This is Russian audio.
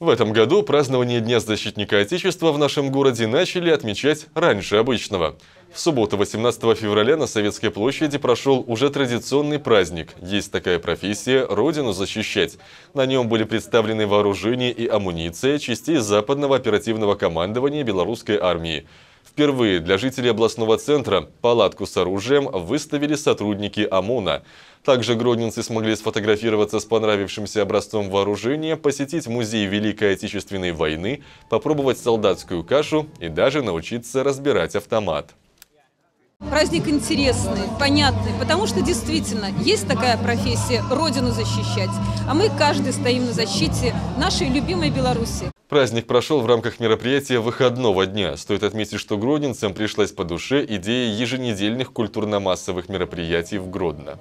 В этом году празднование Дня защитника Отечества в нашем городе начали отмечать раньше обычного. В субботу, 18 февраля, на Советской площади прошел уже традиционный праздник. Есть такая профессия – Родину защищать. На нем были представлены вооружение и амуниция частей Западного оперативного командования Белорусской армии. Впервые для жителей областного центра палатку с оружием выставили сотрудники ОМОНа. Также гродненцы смогли сфотографироваться с понравившимся образцом вооружения, посетить музей Великой Отечественной войны, попробовать солдатскую кашу и даже научиться разбирать автомат. Праздник интересный, понятный, потому что действительно есть такая профессия – Родину защищать. А мы каждый стоим на защите нашей любимой Беларуси. Праздник прошел в рамках мероприятия выходного дня. Стоит отметить, что гродненцам пришлась по душе идея еженедельных культурно-массовых мероприятий в Гродно.